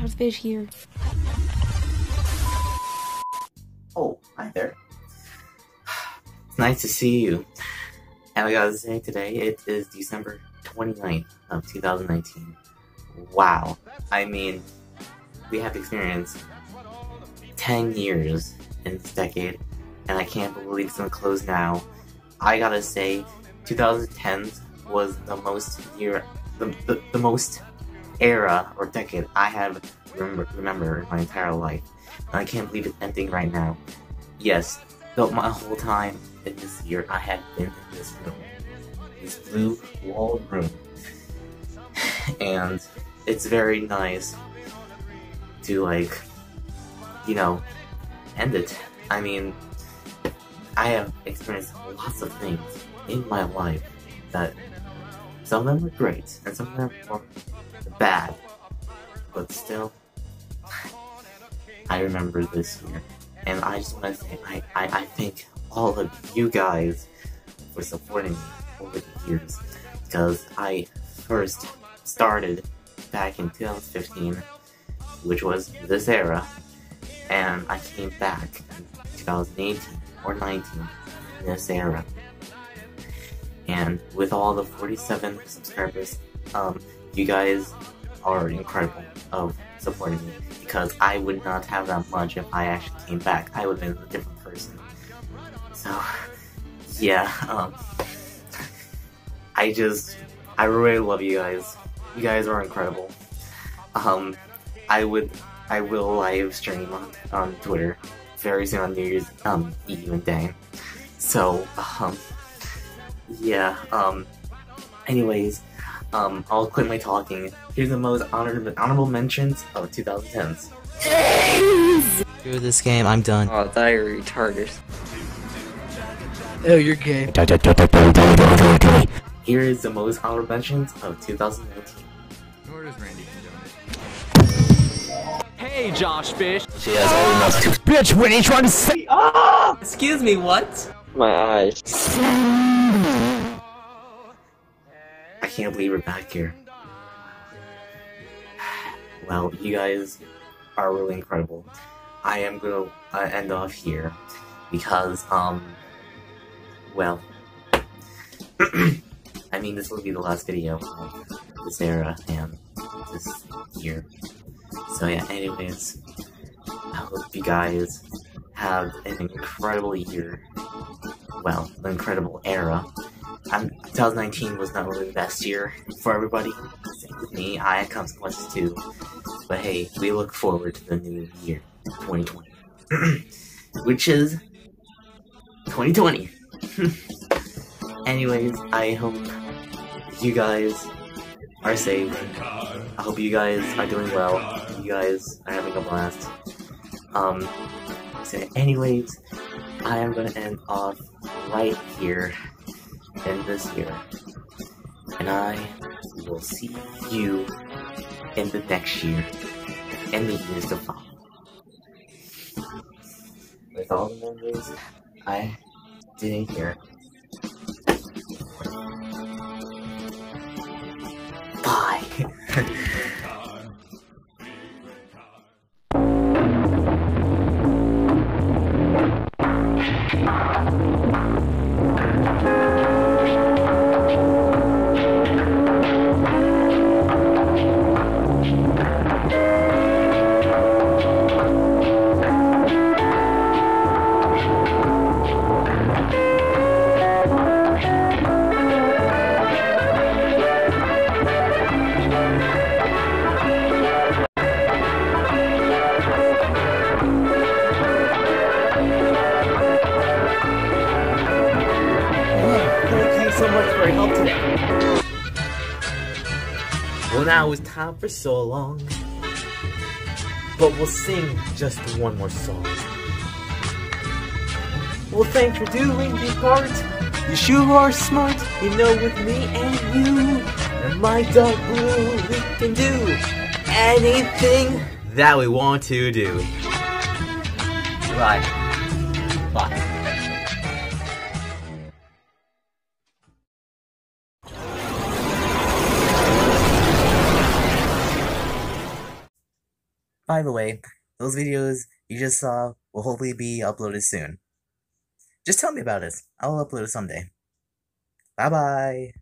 Josh Fish here. Oh, hi there. It's nice to see you. And I gotta say today, it is December 29th of 2019. Wow. I mean, we have experienced 10 years in this decade, and I can't believe it's gonna close now. I gotta say, 2010 was the most year, the, the, the most era or decade I have remember, in my entire life. And I can't believe it's ending right now. Yes, though my whole time in this year, I have been in this room, this blue walled room, and it's very nice to like, you know, end it. I mean, I have experienced lots of things in my life that some of them were great and some of them were bad, but still, I remember this year. And I just want to say, I, I, I thank all of you guys for supporting me over the years. Because I first started back in 2015, which was this era, and I came back in 2018 or 19 in this era. And with all the 47 subscribers, um, you guys are incredible of supporting me because I would not have that much if I actually came back. I would have been a different person. So, yeah, um, I just, I really love you guys. You guys are incredible. Um, I would, I will live stream on, on Twitter very soon on New Year's um, Eve and day. So, um, yeah, um, anyways, um, I'll quit my talking. Here's the most honorable, honorable mentions of 2010s. Screw this game, I'm done. Oh, I thought you were retarded. Oh, you're gay. Here is the most honorable mentions of 2019. Where does Randy Hey, Josh Fish. She has almost two- Bitch, what are you trying to say? Oh! Excuse me, what? My eyes. Can't believe we're back here. Well, you guys are really incredible. I am gonna uh, end off here because, um, well, I mean, this will be the last video of this era and this year. So yeah, anyways, I hope you guys have an incredible year. Well, an incredible era. Um, 2019 was not really the best year for everybody. Same with me, I had consequences too. But hey, we look forward to the new year, 2020. Which is 2020. Anyways, I hope you guys are safe. I hope you guys are doing well. You guys are having a blast. Um, so anyways, I am gonna end off right here in this year. And I will see you in the next year and the years to follow. With all the memories I didn't hear. Bye. so much for your help today. Well, now it's time for so long, but we'll sing just one more song. Well, thanks for doing your part. You sure are smart, you know, with me and you and my dog blue, we can do anything that we want to do. Right. Bye. By the way, those videos you just saw will hopefully be uploaded soon. Just tell me about it. I'll upload it someday. Bye bye.